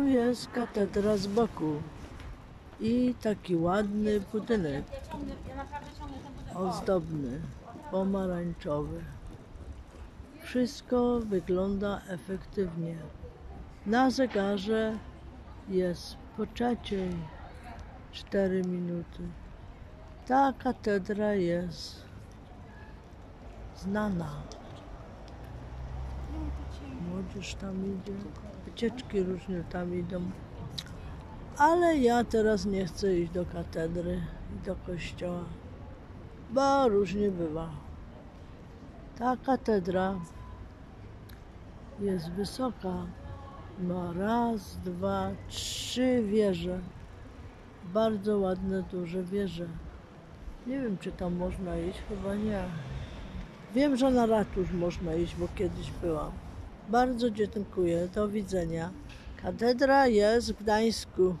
Tu jest katedra z boku i taki ładny budynek ozdobny, pomarańczowy. Wszystko wygląda efektywnie. Na zegarze jest po trzeciej 4 minuty. Ta katedra jest znana. Młodzież tam idzie, wycieczki różne tam idą. Ale ja teraz nie chcę iść do katedry i do kościoła, bo różnie bywa. Ta katedra jest wysoka. Ma raz, dwa, trzy wieże. Bardzo ładne, duże wieże. Nie wiem, czy tam można iść, chyba nie. Wiem, że na ratusz można iść, bo kiedyś byłam. Bardzo dziękuję, do widzenia. Katedra jest w Gdańsku.